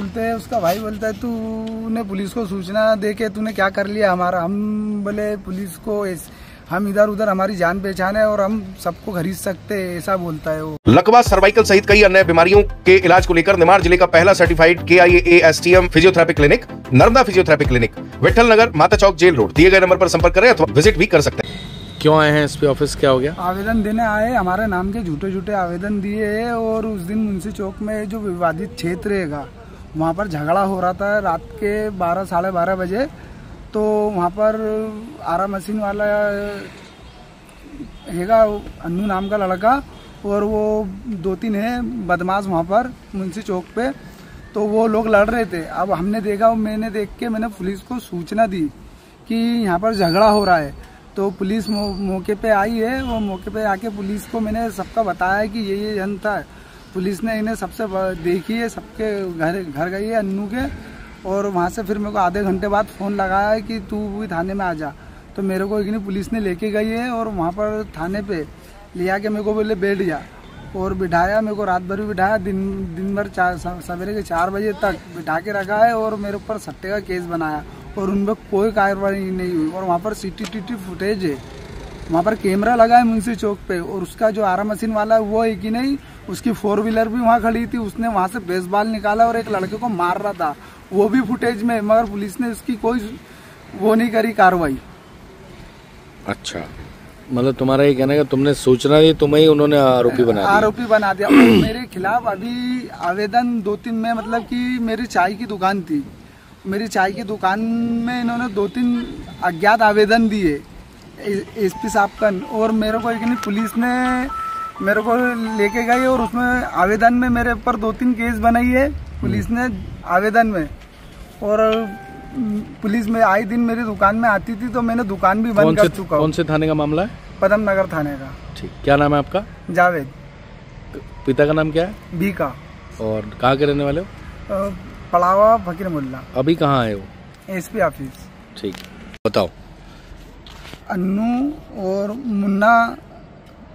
बोलते हैं उसका भाई बोलता है तूने पुलिस को सूचना दे के तूने क्या कर लिया? हमारा हम बोले पुलिस को इस, हम इधर उधर हमारी जान पहचान है और हम सबको खरीद सकते हैं ऐसा बोलता है वो। लकवा सर्वाइकल सहित कई अन्य बीमारियों के इलाज को लेकर निमाड़ ज़िले का पहला certified K I A S T M physiotherapy clinic Narmada physiotherapy clinic Vithal Nagar Mata Chowk jail road. दिए गए नंबर पर संपर्क करें अथवा विज़िट भी कर सकते हैं। क्यों आए हैं एसपी ऑफ़िस क्या हो गया? आवेदन देने आए हमारे नाम के झूठे झूठे आवेदन दिए हैं और उस दिन मुंशी चौक में जो विवादित क्षेत्र हैगा वहाँ पर झगड़ा हो रहा था रात के बारह, साढ़े बारह बजे। तो वहाँ पर आरा मशीन वाला, हैगा, अन्नू नाम का लड़का, और वो दो तीन है बदमाश वहाँ पर, मुंशी चौक पे। तो वो लोग लड़ रहे थे। अब हमने देखा, मैंने देख के मैंने पुलिस को सूचना दी कि यहाँ पर झगड़ा हो रहा है। तो पुलिस मौके पे आई है वो मौके पे आके पुलिस को मैंने सबका बताया कि ये ये जनता है। पुलिस ने इन्हें सबसे देखी है, सबके घर घर गई है, अन्नू के, और वहाँ से फिर मेरे को आधे घंटे बाद फ़ोन लगाया है कि तू भी थाने में आ जा। तो मेरे को एक पुलिस ने लेके गई है और वहाँ पर थाने पे लिया के मेरे को बोले, बैठ जा। और बिठाया, मेरे को रात भर भी बिठाया, दिन दिन भर चार सवेरे के चार बजे तक बिठा के रखा है और मेरे ऊपर सट्टे का केस बनाया और उन पर कोई कार्रवाई नहीं हुई। और वहाँ पर सी टी फुटेज है। वहाँ पर कैमरा लगा है मुंशी चौक पे और उसका जो आरा मशीन वाला है, वो है कि नहीं उसकी फोर व्हीलर भी वहाँ खड़ी थी उसने वहाँ से बेसबॉल निकाला और एक लड़के को मार रहा था। वो भी फुटेज में मगर पुलिस ने उसकी कोई वो नहीं करी कार्रवाई। अच्छा। मतलब तुम्हारा ये कहना है कि तुमने सूचना दी तुम्हें ही उन्होंने आरोपी बना दिया। आरोपी बना दिया। मेरे खिलाफ अभी आवेदन दो तीन में मतलब कि मेरी चाय की दुकान थी। मेरी चाय की दुकान में इन्होंने दो तीन अज्ञात आवेदन दिए एस पी साहब का। और मेरे को एक पुलिस ने मेरे को लेके गई और उसमें आवेदन में मेरे ऊपर दो तीन केस बनाई है। पुलिस ने आवेदन में। और पुलिस में आई दिन मेरी दुकान में आती थी तो मैंने दुकान भी बंद कर चुका कौन से थाने का मामला है? पदम नगर थाने का। ठीक क्या नाम है आपका? जावेद। पिता का नाम क्या है? बी का और कहाँ के रहने वाले हो? पड़ावा फकीर मुल्ला अभी कहाँ आए हो? SP office. ठीक बताओ। अन्नू और मुन्ना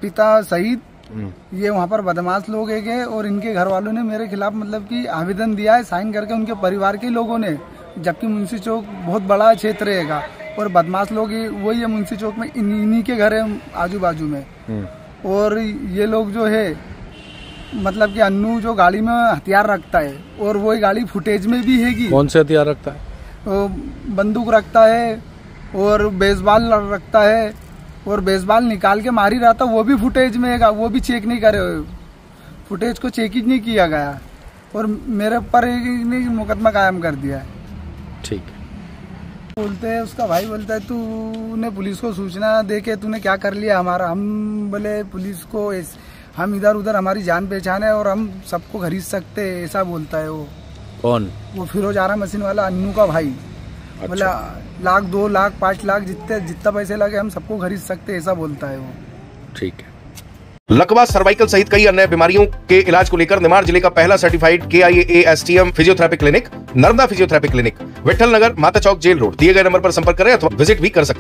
पिता हम्म। ये वहाँ पर बदमाश लोग है और इनके घर वालों ने मेरे खिलाफ मतलब कि आवेदन दिया है साइन करके उनके परिवार के लोगों ने जबकि मुंशी चौक बहुत बड़ा क्षेत्र रहेगा और बदमाश लोग वही है मुंशी चौक में इन्हीं के घर है आजू बाजू में। हम्म। और ये लोग जो है मतलब कि अन्नू जो गाड़ी में हथियार रखता है और वही गाड़ी फुटेज में भी है कौन से हथियार रखता है? बंदूक रखता है और बेसबॉल रखता है और बेसबॉल निकाल के मार ही रहा था वो भी फुटेज में है वो भी चेक नहीं करे फुटेज को चेक ही नहीं किया गया। और मेरे ऊपर मुकदमा कायम कर दिया है। ठीक। बोलते हैं उसका भाई बोलता है तूने पुलिस को सूचना दे के तूने क्या कर लिया? हमारा हम बोले पुलिस को हम इधर उधर हमारी जान पहचान है और हम सबको खरीद सकते हैं ऐसा बोलता है वो। कौन? वो फिरोज आरा मशीन वाला अन्नू का भाई। अच्छा। मतलब लाख दो लाख पाँच लाख जितने जितना पैसे लगे हम सबको खरीद सकते ऐसा बोलता है वो। ठीक है। लकवा सर्वाइकल सहित कई अन्य बीमारियों के इलाज को लेकर निमाड़ ज़िले का पहला certified K I A S T M physiotherapy clinic Narmada physiotherapy clinic Vithal Nagar Mata Chowk jail road दिए गए नंबर पर संपर्क करें अथवा विज़िट भी कर सकते